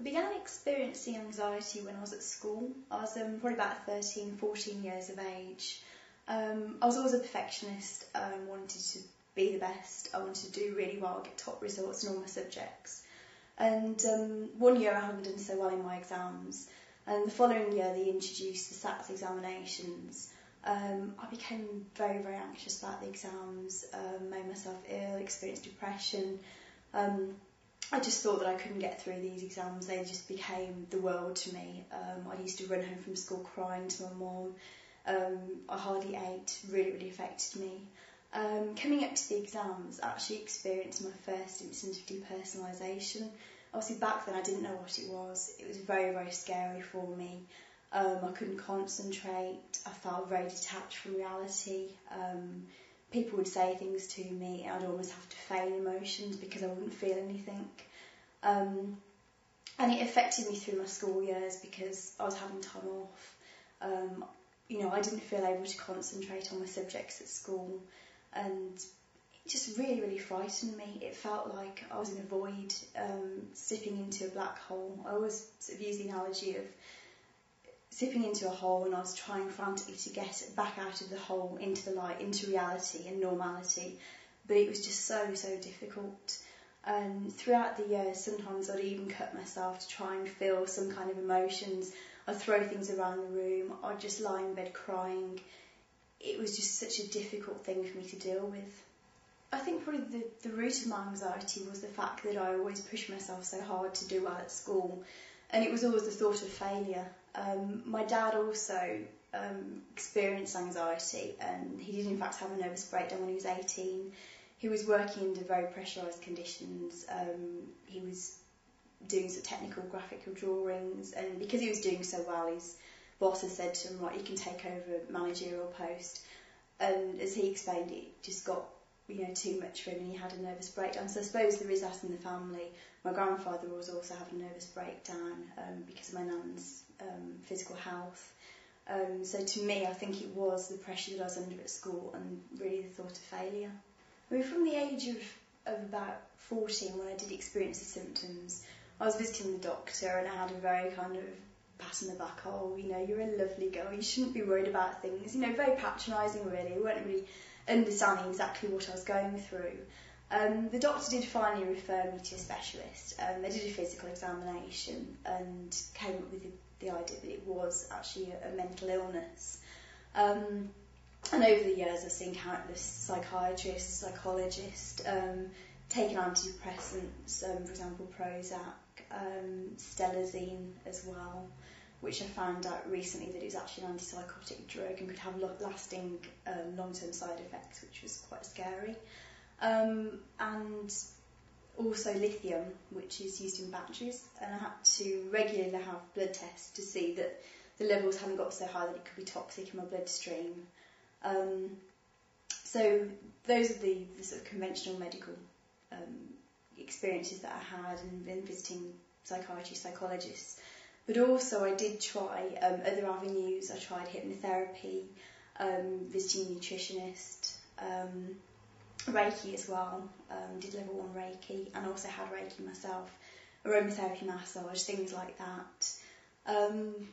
I began experiencing anxiety when I was at school. I was um, probably about 13, 14 years of age. Um, I was always a perfectionist, um, wanted to be the best, I wanted to do really well, get top results in all my subjects. And um, one year I hadn't done so well in my exams, and the following year they introduced the SATs examinations. Um, I became very, very anxious about the exams, um, made myself ill, experienced depression. Um, I just thought that I couldn't get through these exams. They just became the world to me. Um, I used to run home from school crying to my mum. Um, I hardly ate. Really, really affected me. Um, coming up to the exams, I actually experienced my first instance of depersonalisation. Obviously, back then I didn't know what it was. It was very, very scary for me. Um, I couldn't concentrate. I felt very detached from reality. Um, people would say things to me, I'd almost have to feign emotions because I wouldn't feel anything. Um, and it affected me through my school years because I was having time off. Um, you know, I didn't feel able to concentrate on my subjects at school, and it just really, really frightened me. It felt like I was in a void, um, into a black hole. I always sort of use the analogy of sipping into a hole and I was trying frantically to get back out of the hole into the light, into reality and normality. But it was just so, so difficult. And throughout the years, sometimes I'd even cut myself to try and feel some kind of emotions. I'd throw things around the room. I'd just lie in bed crying. It was just such a difficult thing for me to deal with. I think probably the, the root of my anxiety was the fact that I always pushed myself so hard to do well at school. And it was always the thought of failure. Um, my dad also um, experienced anxiety and he did in fact have a nervous breakdown when he was 18. He was working under very pressurised conditions. Um, he was doing some technical graphical drawings and because he was doing so well his boss had said to him, right, you can take over a managerial post. And as he explained, it just got you know too much for him and he had a nervous breakdown. So I suppose there is that in the family. My grandfather was also having a nervous breakdown um, because of my nan's um, physical health. Um, so to me, I think it was the pressure that I was under at school and really the thought of failure. I mean, from the age of, of about 14, when I did experience the symptoms, I was visiting the doctor and I had a very kind of pat on the back, oh, you know, you're a lovely girl, you shouldn't be worried about things, you know, very patronising really, we weren't really understanding exactly what I was going through. Um, the doctor did finally refer me to a specialist. Um, they did a physical examination and came up with the, the idea that it was actually a, a mental illness. Um, and over the years, I've seen countless psychiatrists, psychologists, um, taking antidepressants, um, for example, Prozac, um, Stelazine as well, which I found out recently that it was actually an antipsychotic drug and could have lasting um, long-term side effects, which was quite scary um, and also lithium, which is used in batteries. And I had to regularly have blood tests to see that the levels hadn't got so high that it could be toxic in my bloodstream. Um, so those are the, the, sort of conventional medical um, experiences that I had and then visiting psychiatry psychologists. But also I did try um, other avenues. I tried hypnotherapy, um, visiting a nutritionist, um, Reiki as well, um, did level one Reiki, and also had Reiki myself, aromatherapy massage, things like that. Um,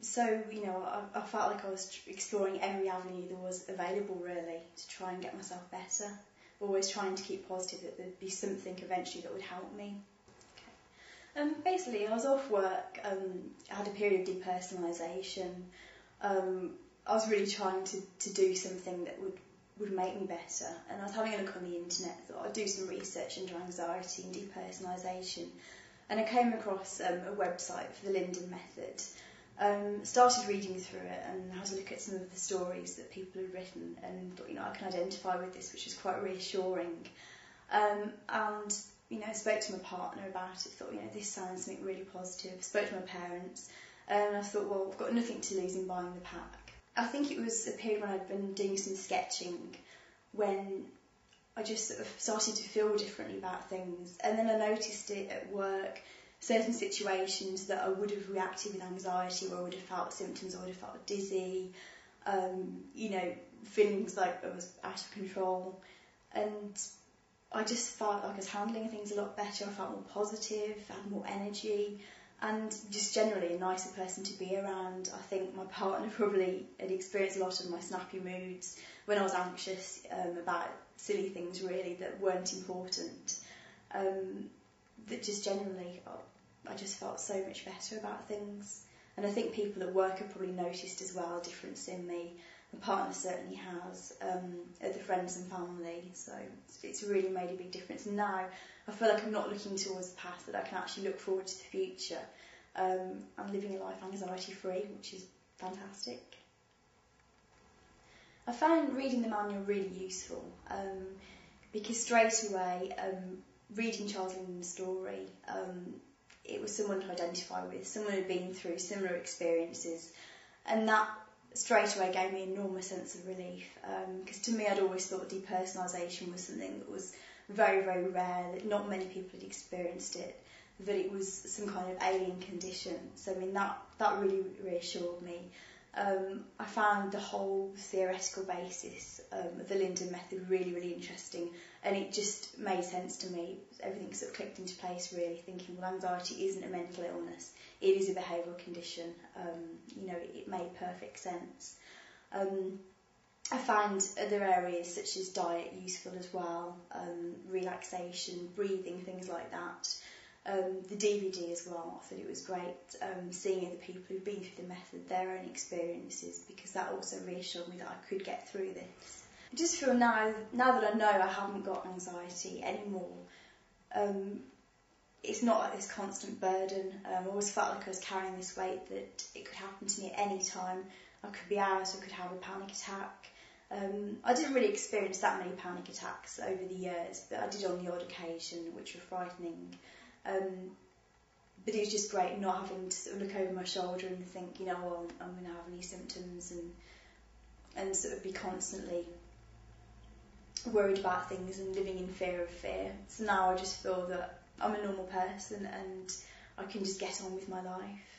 so, you know, I, I felt like I was exploring every avenue there was available really to try and get myself better. Always trying to keep positive that there'd be something eventually that would help me. Okay. Um, basically, I was off work, um, I had a period of depersonalisation. Um, I was really trying to, to do something that would would make me better. And I was having a look on the internet, thought I'd do some research into anxiety and depersonalisation. And I came across um, a website for the Linden Method. Um, started reading through it and had a look at some of the stories that people had written and thought, you know, I can identify with this, which is quite reassuring. Um, and, you know, I spoke to my partner about it, thought, you know, this sounds something really positive. Spoke to my parents, and I thought, well, I've got nothing to lose in buying the pack. I think it was a period when I'd been doing some sketching when I just sort of started to feel differently about things. And then I noticed it at work, certain situations that I would have reacted with anxiety or I would have felt symptoms, I would have felt dizzy, um, you know, feelings like I was out of control. And I just felt like I was handling things a lot better. I felt more positive, had more energy, and just generally a nicer person to be around. I think my partner probably had experienced a lot of my snappy moods when I was anxious um, about silly things really that weren't important. Um, that just generally, I just felt so much better about things. And I think people at work have probably noticed as well a difference in me. Partner certainly has, um, other friends and family. So it's really made a big difference. Now I feel like I'm not looking towards the past, that I can actually look forward to the future. Um, I'm living a life anxiety free, which is fantastic. I found reading the manual really useful um, because straight away, um, reading Charles Linden's story, um, it was someone to identify with, someone who'd been through similar experiences, and that straight away gave me an enormous sense of relief. Because um, to me, I'd always thought depersonalisation was something that was very, very rare, that not many people had experienced it, that it was some kind of alien condition. So, I mean, that, that really reassured me. Um, I found the whole theoretical basis um, of the Linden method really, really interesting, and it just made sense to me. Everything sort of clicked into place, really, thinking, well, anxiety isn't a mental illness, it is a behavioural condition. Um, you know, it, it, made perfect sense. Um, I find other areas such as diet useful as well, um, relaxation, breathing, things like that um, the DVD as well. I thought it was great um, seeing other people who've been through the method, their own experiences, because that also reassured me that I could get through this. I just feel now, now that I know I haven't got anxiety anymore, um, it's not like this constant burden. Um, I always felt like I was carrying this weight that it could happen to me at any time. I could be out, I could have a panic attack. Um, I didn't really experience that many panic attacks over the years, but I did on the odd occasion, which were frightening. Um, but it was just great not having to sort of look over my shoulder and think, you know, well, I'm going to have any symptoms and and sort of be constantly worried about things and living in fear of fear. So now I just feel that I'm a normal person and I can just get on with my life.